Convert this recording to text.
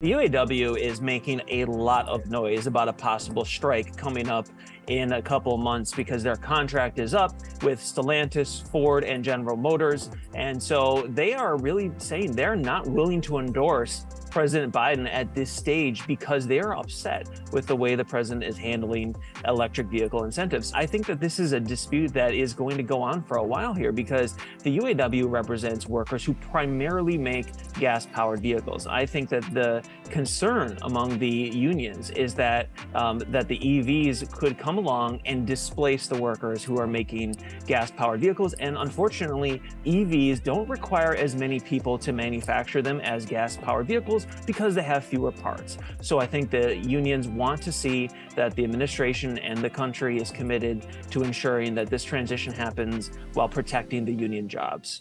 The UAW is making a lot of noise about a possible strike coming up in a couple months because their contract is up with Stellantis, Ford, and General Motors. And so they are really saying they're not willing to endorse President Biden at this stage because they are upset with the way the president is handling electric vehicle incentives. I think that this is a dispute that is going to go on for a while here because the UAW represents workers who primarily make gas powered vehicles. I think that the concern among the unions is that um, that the EVs could come along and displace the workers who are making gas powered vehicles. And unfortunately, EVs don't require as many people to manufacture them as gas powered because they have fewer parts. So I think the unions want to see that the administration and the country is committed to ensuring that this transition happens while protecting the union jobs.